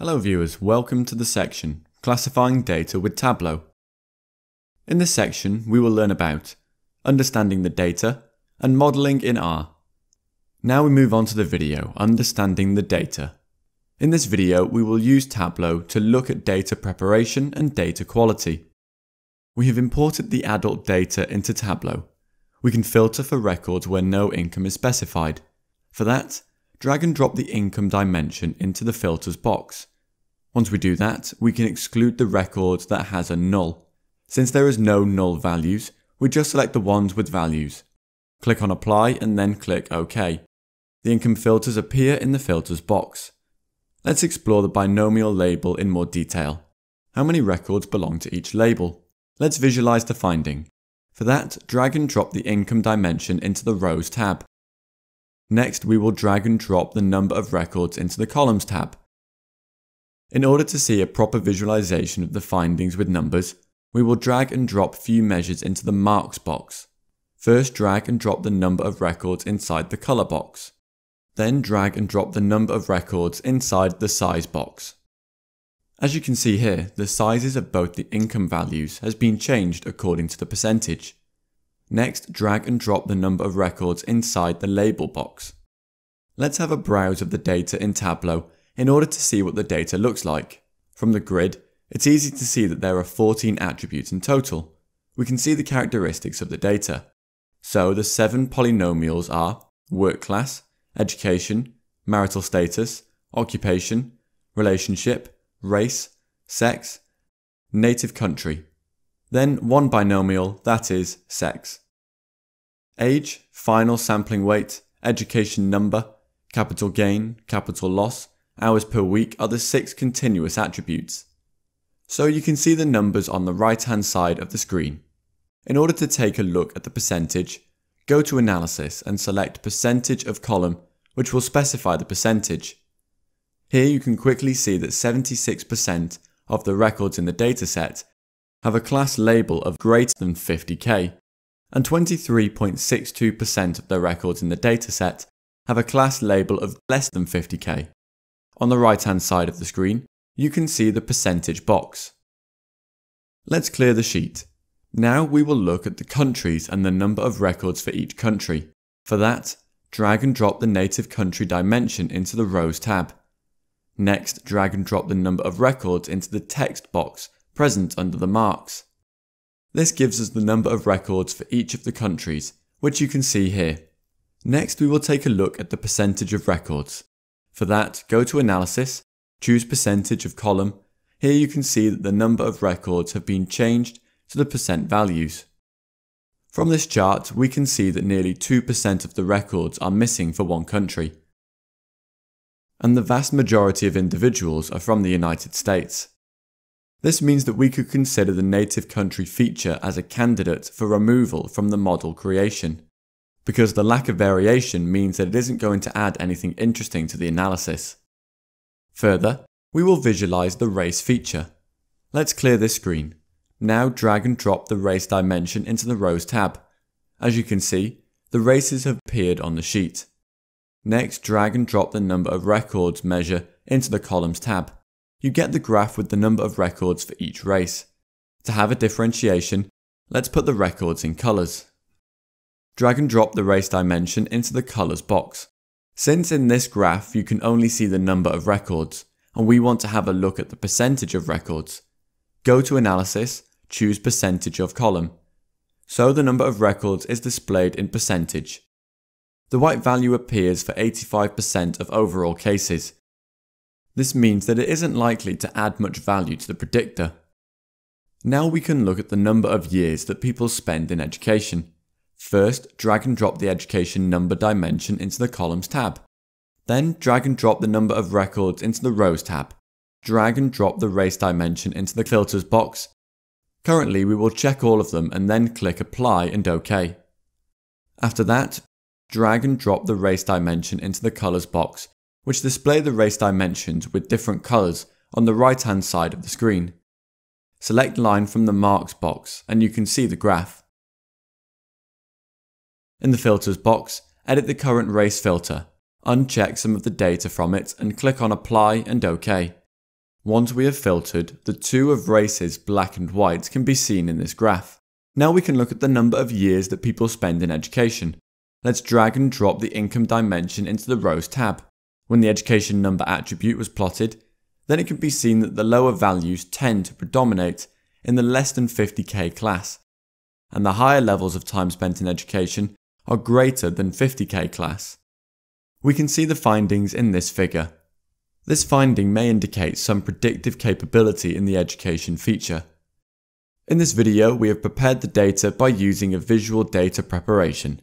Hello viewers, welcome to the section Classifying Data with Tableau. In this section we will learn about understanding the data and modelling in R. Now we move on to the video Understanding the Data. In this video we will use Tableau to look at data preparation and data quality. We have imported the adult data into Tableau. We can filter for records where no income is specified. For that, drag and drop the income dimension into the filters box. Once we do that, we can exclude the record that has a null. Since there is no null values, we just select the ones with values. Click on apply and then click OK. The income filters appear in the filters box. Let's explore the binomial label in more detail. How many records belong to each label? Let's visualize the finding. For that, drag and drop the income dimension into the rows tab. Next, we will drag and drop the number of records into the columns tab. In order to see a proper visualization of the findings with numbers, we will drag and drop few measures into the marks box. First drag and drop the number of records inside the color box. Then drag and drop the number of records inside the size box. As you can see here, the sizes of both the income values has been changed according to the percentage. Next, drag and drop the number of records inside the label box. Let's have a browse of the data in Tableau in order to see what the data looks like. From the grid, it's easy to see that there are 14 attributes in total. We can see the characteristics of the data. So the seven polynomials are work class, education, marital status, occupation, relationship, race, sex, native country. Then one binomial, that is, sex. Age, final sampling weight, education number, capital gain, capital loss, hours per week are the six continuous attributes. So you can see the numbers on the right hand side of the screen. In order to take a look at the percentage, go to Analysis and select Percentage of column, which will specify the percentage. Here you can quickly see that 76% of the records in the dataset have a class label of greater than 50k, and 23.62% of the records in the dataset have a class label of less than 50k. On the right hand side of the screen, you can see the percentage box. Let's clear the sheet. Now we will look at the countries and the number of records for each country. For that, drag and drop the native country dimension into the rows tab. Next, drag and drop the number of records into the text box present under the marks. This gives us the number of records for each of the countries, which you can see here. Next, we will take a look at the percentage of records. For that, go to Analysis, choose Percentage of Column. Here you can see that the number of records have been changed to the percent values. From this chart, we can see that nearly 2% of the records are missing for one country. And the vast majority of individuals are from the United States. This means that we could consider the native country feature as a candidate for removal from the model creation because the lack of variation means that it isn't going to add anything interesting to the analysis. Further, we will visualize the race feature. Let's clear this screen. Now drag and drop the race dimension into the rows tab. As you can see, the races have appeared on the sheet. Next, drag and drop the number of records measure into the columns tab. You get the graph with the number of records for each race. To have a differentiation, let's put the records in colours drag and drop the race dimension into the colors box. Since in this graph you can only see the number of records, and we want to have a look at the percentage of records, go to analysis, choose percentage of column. So the number of records is displayed in percentage. The white value appears for 85% of overall cases. This means that it isn't likely to add much value to the predictor. Now we can look at the number of years that people spend in education. First, drag and drop the education number dimension into the columns tab. Then drag and drop the number of records into the rows tab. Drag and drop the race dimension into the filters box. Currently we will check all of them and then click apply and OK. After that, drag and drop the race dimension into the colors box, which display the race dimensions with different colors on the right hand side of the screen. Select line from the marks box and you can see the graph. In the filters box, edit the current race filter, uncheck some of the data from it and click on apply and OK. Once we have filtered, the two of races black and white can be seen in this graph. Now we can look at the number of years that people spend in education. Let's drag and drop the income dimension into the rows tab. When the education number attribute was plotted, then it can be seen that the lower values tend to predominate in the less than 50k class, and the higher levels of time spent in education are greater than 50k class. We can see the findings in this figure. This finding may indicate some predictive capability in the education feature. In this video, we have prepared the data by using a visual data preparation.